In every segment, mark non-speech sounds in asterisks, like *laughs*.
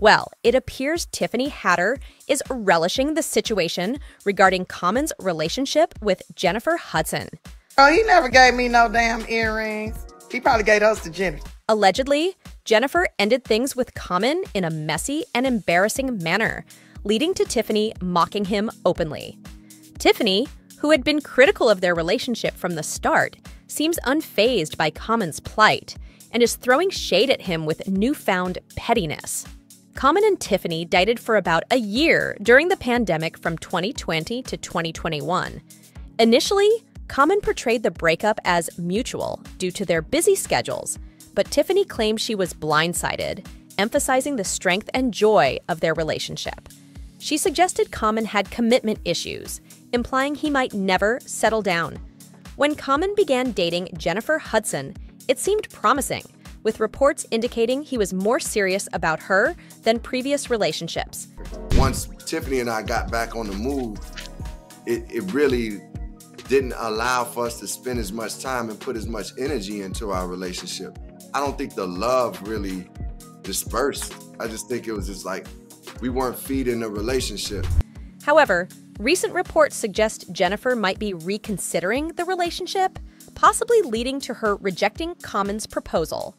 Well, it appears Tiffany Haddish is relishing the situation regarding Common's relationship with Jennifer Hudson. Oh, he never gave me no damn earrings. He probably gave those to Jenny. Allegedly, Jennifer ended things with Common in a messy and embarrassing manner, leading to Tiffany mocking him openly. Tiffany, who had been critical of their relationship from the start, seems unfazed by Common's plight and is throwing shade at him with newfound pettiness. Common and Tiffany dated for about a year during the pandemic from 2020 to 2021. Initially, Common portrayed the breakup as mutual due to their busy schedules, but Tiffany claimed she was blindsided, emphasizing the strength and joy of their relationship. She suggested Common had commitment issues, implying he might never settle down. When Common began dating Jennifer Hudson, it seemed promising, with reports indicating he was more serious about her than previous relationships. Once Tiffany and I got back on the move, it, it really didn't allow for us to spend as much time and put as much energy into our relationship. I don't think the love really dispersed. I just think it was just like we weren't feeding the relationship. However, recent reports suggest Jennifer might be reconsidering the relationship, possibly leading to her rejecting Common's proposal.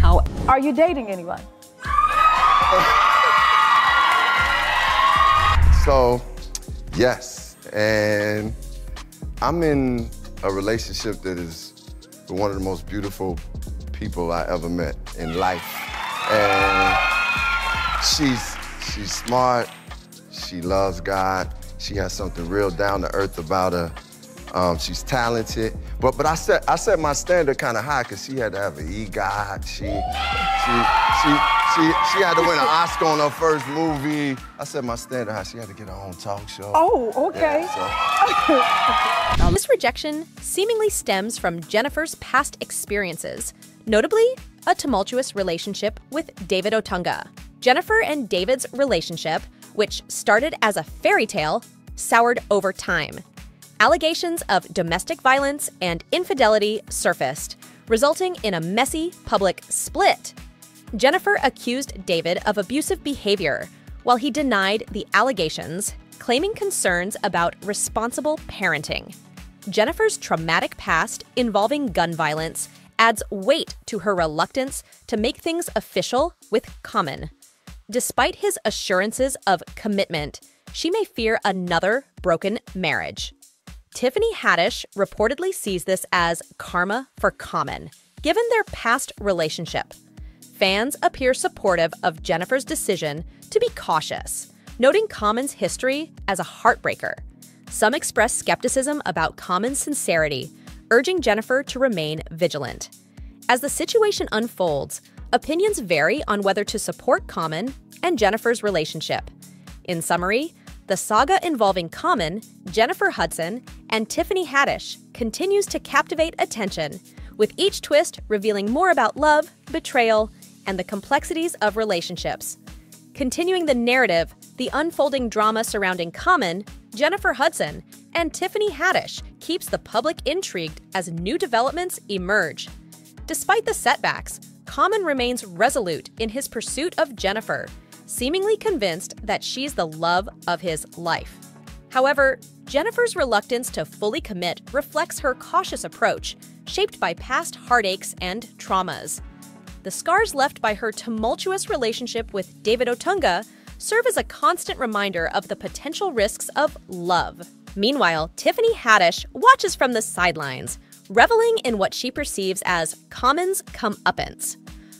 How are you dating anyone? so, yes, and I'm in a relationship that is one of the most beautiful people I ever met in life. And she's she's smart, she loves God, she has something real down to earth about her. Um, she's talented, but but I set I set my standard kind of high because she had to have an EGOT. She she she she she had to win an Oscar on her first movie. I set my standard high. She had to get her own talk show. Oh, okay. Yeah, so. *laughs* this rejection seemingly stems from Jennifer's past experiences, notably a tumultuous relationship with David Otunga. Jennifer and David's relationship, which started as a fairy tale, soured over time allegations of domestic violence and infidelity surfaced, resulting in a messy public split. Jennifer accused David of abusive behavior, while he denied the allegations, claiming concerns about responsible parenting. Jennifer's traumatic past involving gun violence adds weight to her reluctance to make things official with Common. Despite his assurances of commitment, she may fear another broken marriage. Tiffany Haddish reportedly sees this as karma for Common, given their past relationship. Fans appear supportive of Jennifer's decision to be cautious, noting Common's history as a heartbreaker. Some express skepticism about Common's sincerity, urging Jennifer to remain vigilant. As the situation unfolds, opinions vary on whether to support Common and Jennifer's relationship. In summary, the saga involving Common, Jennifer Hudson, and Tiffany Haddish continues to captivate attention, with each twist revealing more about love, betrayal, and the complexities of relationships. Continuing the narrative, the unfolding drama surrounding Common, Jennifer Hudson, and Tiffany Haddish keeps the public intrigued as new developments emerge. Despite the setbacks, Common remains resolute in his pursuit of Jennifer seemingly convinced that she's the love of his life. However, Jennifer's reluctance to fully commit reflects her cautious approach, shaped by past heartaches and traumas. The scars left by her tumultuous relationship with David Otunga serve as a constant reminder of the potential risks of love. Meanwhile, Tiffany Haddish watches from the sidelines, reveling in what she perceives as Common's comeuppance.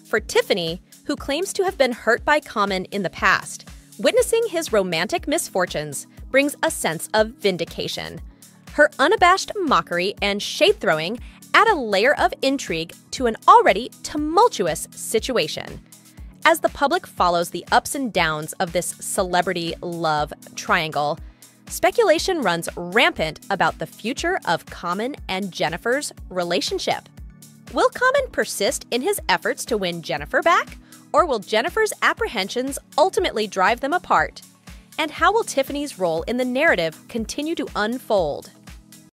For Tiffany, who claims to have been hurt by Common in the past. Witnessing his romantic misfortunes brings a sense of vindication. Her unabashed mockery and shade throwing add a layer of intrigue to an already tumultuous situation. As the public follows the ups and downs of this celebrity love triangle, speculation runs rampant about the future of Common and Jennifer's relationship. Will Common persist in his efforts to win Jennifer back? Or will Jennifer's apprehensions ultimately drive them apart? And how will Tiffany's role in the narrative continue to unfold?